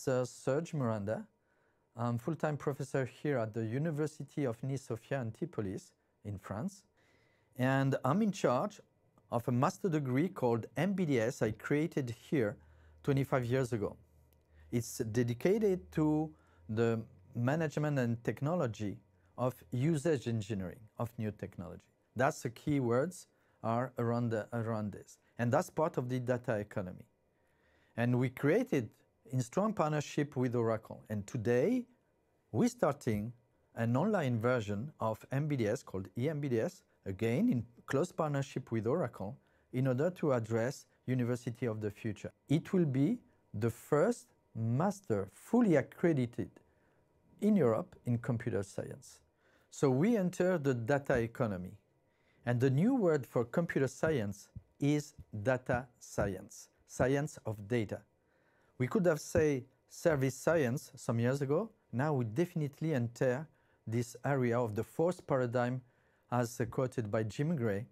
is uh, Serge Miranda. I'm full-time professor here at the University of Nice Sophia Antipolis in France. And I'm in charge of a master degree called MBDS I created here 25 years ago. It's dedicated to the management and technology of usage engineering of new technology. That's the key words are around, the, around this. And that's part of the data economy. And we created in strong partnership with Oracle. And today, we're starting an online version of MBDS called eMBDS, again in close partnership with Oracle, in order to address University of the Future. It will be the first master fully accredited in Europe in computer science. So we enter the data economy. And the new word for computer science is data science, science of data. We could have said service science some years ago. Now we definitely enter this area of the fourth paradigm as quoted by Jim Gray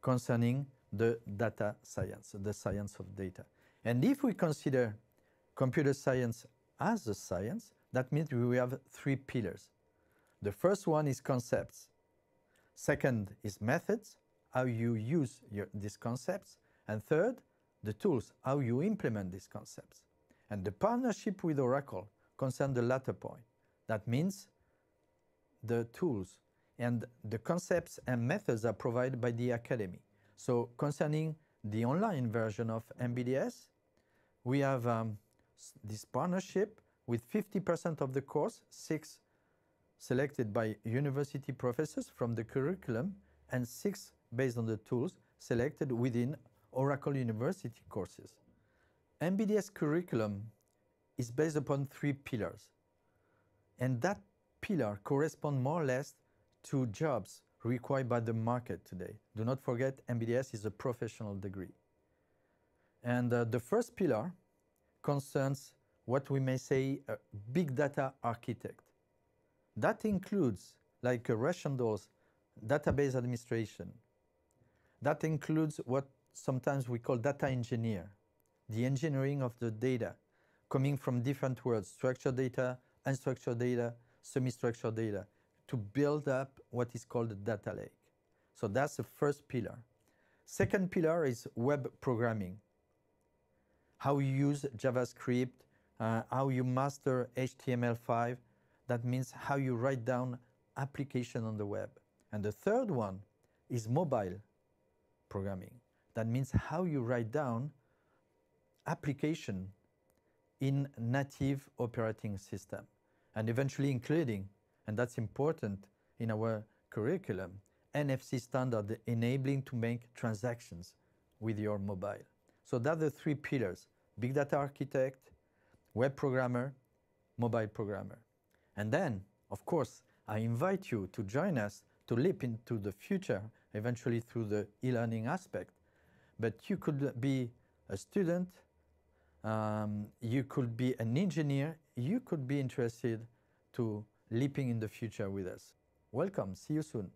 concerning the data science, the science of data. And if we consider computer science as a science, that means we have three pillars. The first one is concepts. Second is methods, how you use your, these concepts. And third, the tools, how you implement these concepts. And the partnership with Oracle concerns the latter point. That means the tools and the concepts and methods are provided by the academy. So concerning the online version of MBDS, we have um, this partnership with 50% of the course, six selected by university professors from the curriculum and six based on the tools selected within Oracle University courses. MBDS curriculum is based upon three pillars. And that pillar corresponds more or less to jobs required by the market today. Do not forget, MBDS is a professional degree. And uh, the first pillar concerns what we may say a big data architect. That includes, like doors, database administration. That includes what sometimes we call data engineer, the engineering of the data coming from different worlds, structured data, unstructured data, semi-structured data, to build up what is called a data lake. So that's the first pillar. Second pillar is web programming. How you use JavaScript, uh, how you master HTML5, that means how you write down application on the web. And the third one is mobile programming. That means how you write down application in native operating system and eventually including, and that's important in our curriculum, NFC standard enabling to make transactions with your mobile. So that's the three pillars, big data architect, web programmer, mobile programmer. And then, of course, I invite you to join us to leap into the future, eventually through the e-learning aspect. But you could be a student, um, you could be an engineer, you could be interested to leaping in the future with us. Welcome, see you soon.